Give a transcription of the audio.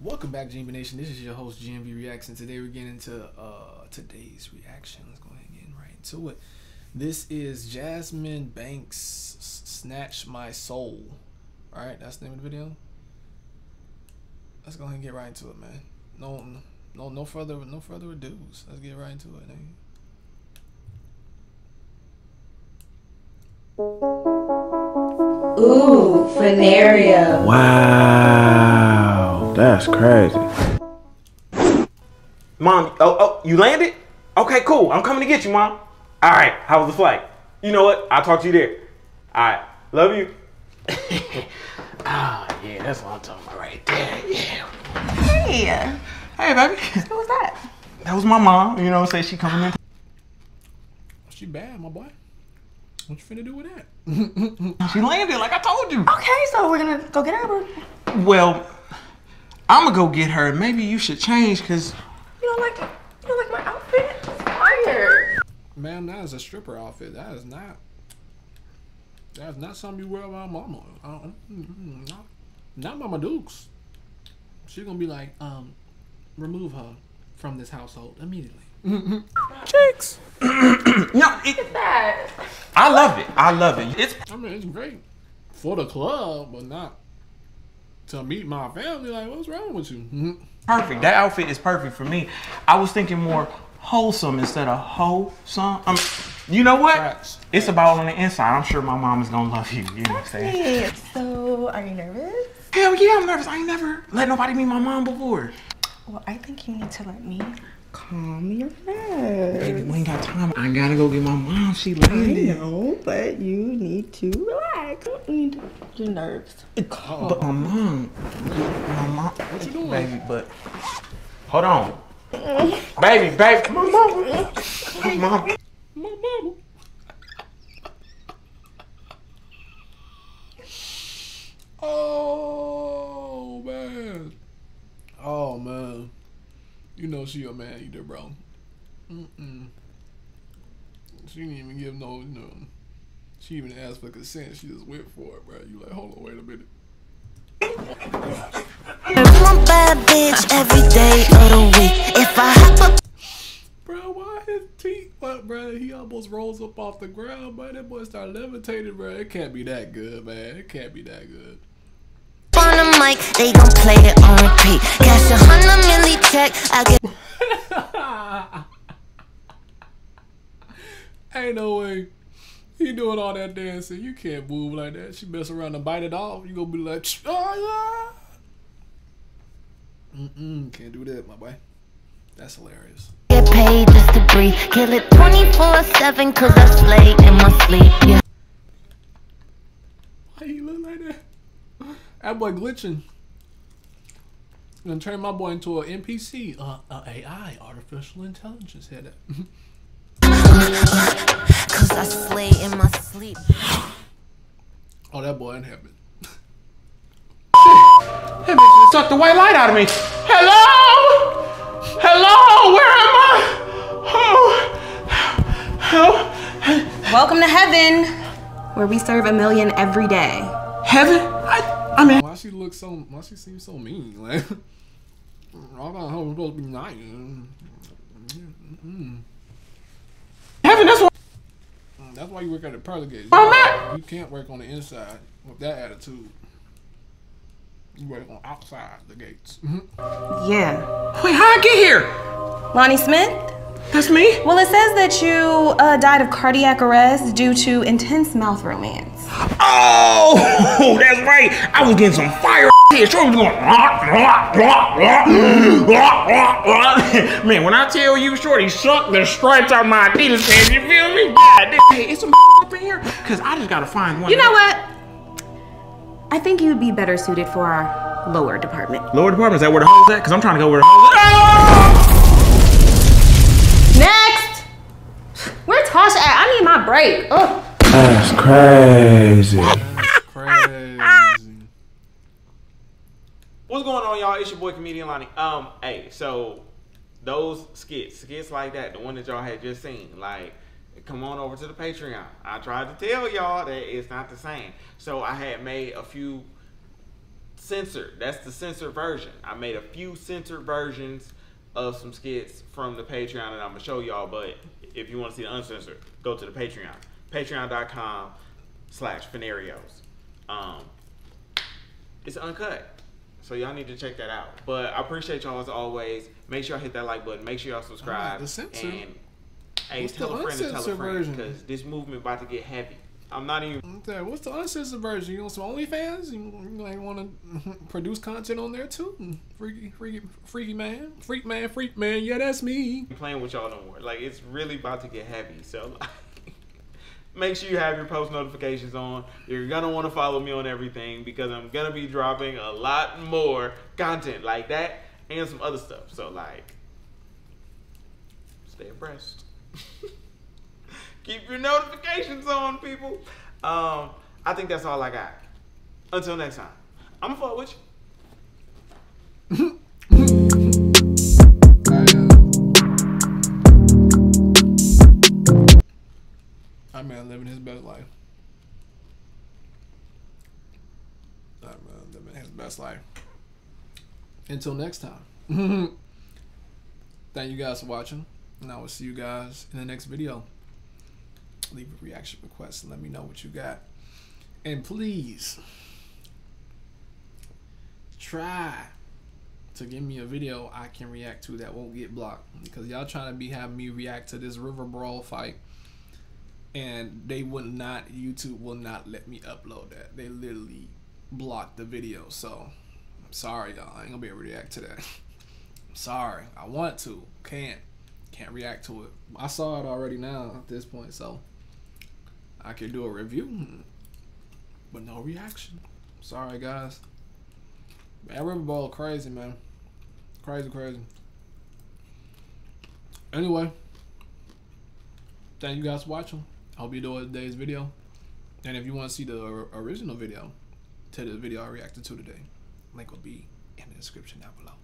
Welcome back, GMB Nation. This is your host, GMB Reaction. Today we're getting into uh, today's reaction. Let's go ahead and get right into it. This is Jasmine Banks' Snatch My Soul. Alright, that's the name of the video. Let's go ahead and get right into it, man. No no no further no further ado's. Let's get right into it, man. Ooh, Fenaria. Wow, that's crazy. Mom, oh, oh, you landed? Okay, cool. I'm coming to get you, Mom. All right, how was the flight? You know what? I'll talk to you there. All right, love you. Ah, oh, yeah, that's what I'm talking about right there. Yeah. Hey. Hey, baby. Who was that? That was my mom. You know, say she coming in. She bad, my boy. What you finna do with that? she landed like I told you. Okay, so we're gonna go get her. Well, I'm gonna go get her. Maybe you should change, cause you don't like you don't like my outfit. It's fire. Man, that is a stripper outfit. That is not. That is not something you wear around mama. Uh, not, not Mama Dukes. She's gonna be like, um, remove her from this household immediately. Chicks. no, it, that. I love it. I love it. It's. I mean, it's great for the club, but not to meet my family. Like, what's wrong with you? perfect. That outfit is perfect for me. I was thinking more wholesome instead of wholesome. Um, you know what? Tracks. It's about on the inside. I'm sure my mom is gonna love you. You know what I'm saying? So, are you nervous? Hell yeah, I'm nervous. I ain't never let nobody meet my mom before. Well, I think you need to let me calm your nerves. Baby, we ain't got time. I gotta go get my mom. She landed. I know, but you need to relax. You need your nerves. Oh. But my mom, my mom, what you doing, baby? But hold on, baby, baby, my mom, my mom, my mama. Oh man. Oh man. You know she a man eater, bro. Mm-mm. She didn't even give no, you know. She even asked for consent. She just went for it, bro. You like, hold on, wait a minute. I'm bad bitch every day of the week. If I have Bro, why his teeth? What, bro? He almost rolls up off the ground, but that boy started levitating, bro. It can't be that good, man. It can't be that good. On the mic, they gon' play it on repeat. Cash a hundred milli check, I get. Ain't no way. He doing all that dancing. You can't move like that. She mess around and bite it off. You gonna be like, oh yeah. Mm-mm, can't do that, my boy. That's hilarious. Get paid just to breathe. Kill it 24-7 cause I slay in my sleep. Yeah. Why you look like that? That boy glitching. Gonna turn my boy into an NPC, uh, uh, AI, artificial intelligence head. Cause I slay in my sleep. Oh, that boy ain't happy. That bitch just sucked the white light out of me. Hello? Hello? Where am I? Oh. Welcome to heaven, where we serve a million every day. Heaven? I, I mean. Why she look so? Why she seems so mean? Like, I thought her was supposed to be nice. Mm. Heaven, that's what. That's why you work at the pearly gates. I'm. You can't work on the inside with that attitude. You work on outside the gates. Yeah. Wait, how I get here? Lonnie Smith? That's me? Well, it says that you uh, died of cardiac arrest due to intense mouth romance. Oh, that's right. I was getting some fire here. Shorty was going. Man, when I tell you, Shorty sucked the stripes out my Adidas pants, you feel me? God, hey, it's some up in here. Cause I just gotta find one. You know what? I think you would be better suited for our lower department. Lower department, is that where the hoes at? Cause I'm trying to go where the hoes at. Next! Where's Tasha at? I need my break. Ugh. That's crazy. Crazy. What's going on, y'all? It's your boy comedian Lonnie. Um, hey, so those skits, skits like that, the one that y'all had just seen, like, come on over to the Patreon. I tried to tell y'all that it's not the same. So I had made a few censored. That's the censored version. I made a few censored versions of some skits from the Patreon that I'm gonna show y'all. But if you want to see the uncensored, go to the Patreon. Patreon.com slash Funarios. Um, it's uncut. So y'all need to check that out. But I appreciate y'all as always. Make sure y'all hit that like button. Make sure y'all subscribe. Alright, the censored. And hey, What's tell a friend to tell a friend because this movement about to get heavy. I'm not even. Okay, what's the uncensored version? You want some OnlyFans? You, you like want to produce content on there too? Freaky, freaky, freaky man, freak man, freak man. Yeah, that's me. playing with y'all no more. Like it's really about to get heavy. So like, make sure you have your post notifications on. You're gonna want to follow me on everything because I'm gonna be dropping a lot more content like that and some other stuff. So like, stay abreast. Keep your notifications on, people. Um, I think that's all I got. Until next time, I'm gonna fuck with you. That man living his best life. That man living his best life. Until next time. Thank you guys for watching. And I will see you guys in the next video. Leave a reaction request and let me know what you got. And please try to give me a video I can react to that won't get blocked. Because y'all trying to be having me react to this river brawl fight and they will not youtube will not let me upload that. They literally blocked the video so i'm sorry y'all. I ain't gonna be able to react to that. I'm sorry. I want to. Can't. Can't react to it. I saw it already now at this point so i could do a review hmm, but no reaction. Sorry guys. Man riverball crazy man. Crazy crazy. Anyway thank you guys for watching. Hope you enjoyed today's video. And if you want to see the original video to the video I reacted to today, link will be in the description down below.